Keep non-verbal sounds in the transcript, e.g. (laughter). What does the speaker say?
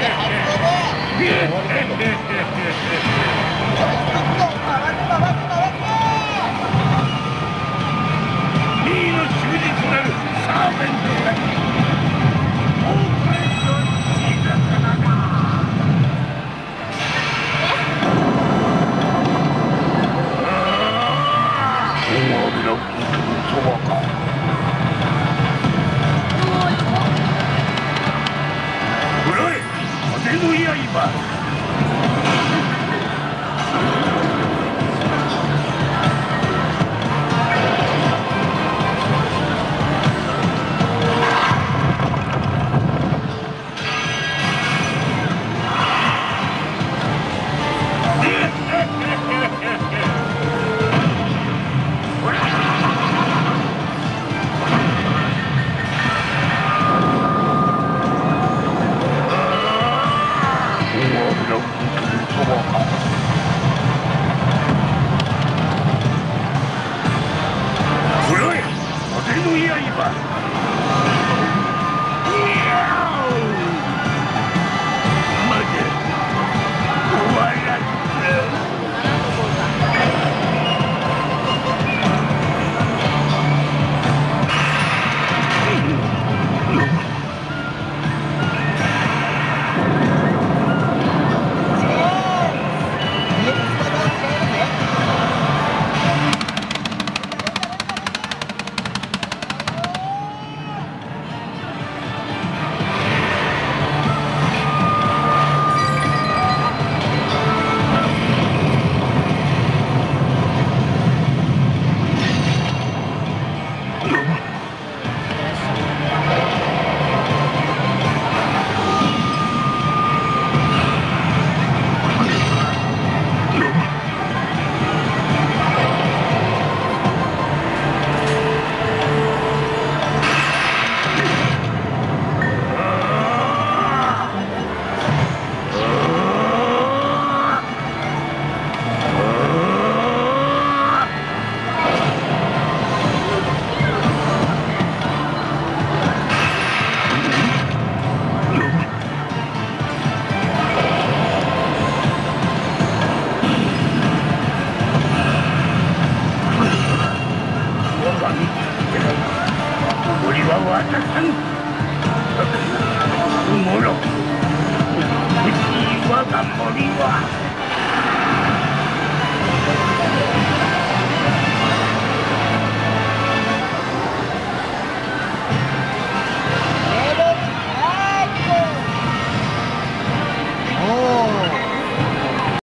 Yeah. Oh, (laughs)